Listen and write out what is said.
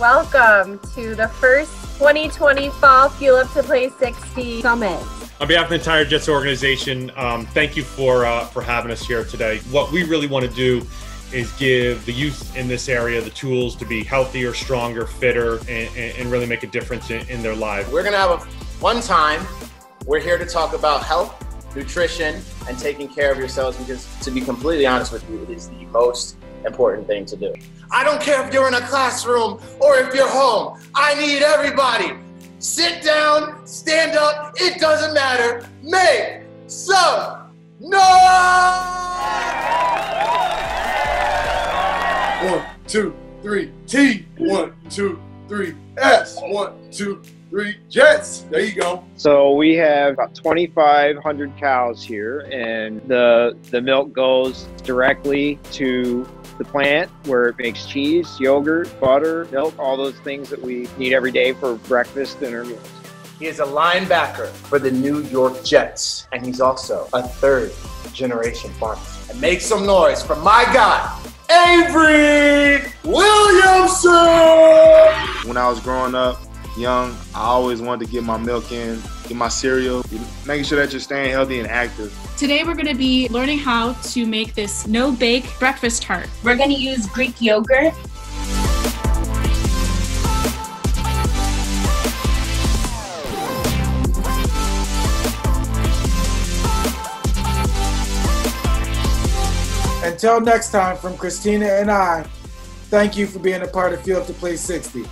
Welcome to the first 2020 Fall Fuel Up to Play 60 Summit. On behalf of the entire Jets organization, um, thank you for uh, for having us here today. What we really want to do is give the youth in this area the tools to be healthier, stronger, fitter, and, and really make a difference in, in their lives. We're gonna have a one time. We're here to talk about health, nutrition, and taking care of yourselves because, to be completely honest with you, it is the most important thing to do. I don't care if you're in a classroom or if you're home. I need everybody. Sit down, stand up, it doesn't matter. Make some noise! One, two, three, T. One, two, three, S. One, two, three, Jets. There you go. So we have about 2,500 cows here, and the the milk goes directly to the plant where it makes cheese, yogurt, butter, milk, all those things that we need every day for breakfast and our meals. He is a linebacker for the New York Jets, and he's also a third generation farmer. And make some noise for my guy, Avery Williamson! When I was growing up, young, I always wanted to get my milk in, get my cereal, making sure that you're staying healthy and active. Today we're going to be learning how to make this no-bake breakfast tart. We're going to use Greek yogurt. Until next time, from Christina and I, thank you for being a part of Fuel Up to Play 60.